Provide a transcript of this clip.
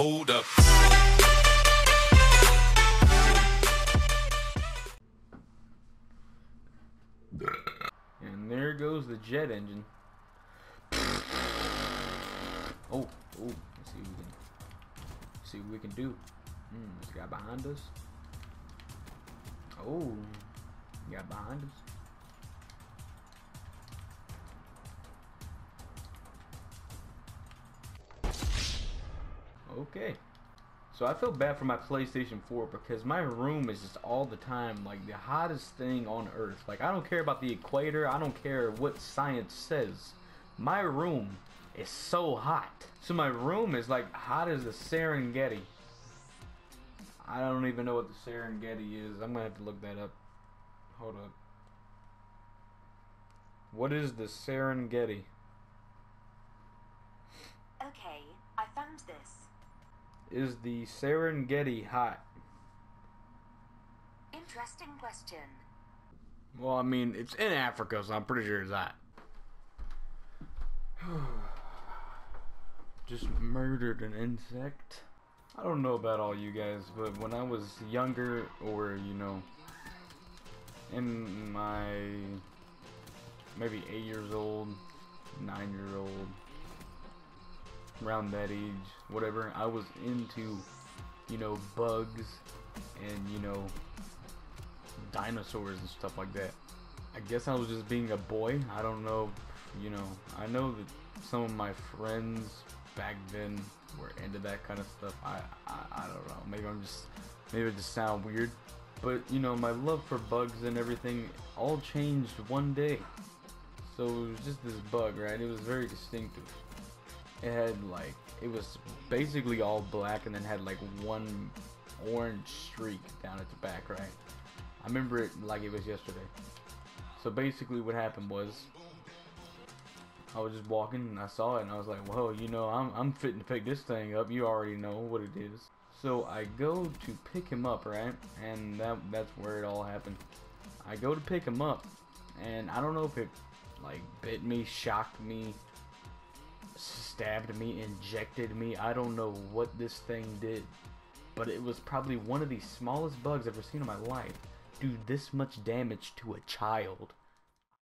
Hold up. And there goes the jet engine. Oh, oh, let's see what we can see what we can do. Hmm, this guy behind us. Oh, got behind us. Okay. So I feel bad for my PlayStation 4 because my room is just all the time like the hottest thing on earth. Like I don't care about the equator, I don't care what science says. My room is so hot. So my room is like hot as the Serengeti. I don't even know what the Serengeti is. I'm gonna have to look that up. Hold up. What is the Serengeti? Okay, I found this. Is the Serengeti hot? Interesting question. Well, I mean, it's in Africa, so I'm pretty sure it's hot. Just murdered an insect. I don't know about all you guys, but when I was younger, or you know, in my maybe eight years old, nine year old, around that age, whatever, I was into, you know, bugs and you know, dinosaurs and stuff like that. I guess I was just being a boy. I don't know, you know, I know that some of my friends back then were into that kind of stuff. I, I, I don't know. Maybe I'm just, maybe it just sound weird. But, you know, my love for bugs and everything all changed one day. So it was just this bug, right? It was very distinctive. It had like, it was basically all black and then had like one orange streak down at the back, right? I remember it like it was yesterday. So basically what happened was I was just walking and I saw it and I was like, whoa, you know, I'm, I'm fitting to pick this thing up. You already know what it is. So I go to pick him up, right? And that that's where it all happened. I go to pick him up and I don't know if it like bit me, shocked me, stabbed me, injected me. I don't know what this thing did. But it was probably one of the smallest bugs I've ever seen in my life. Do this much damage to a child.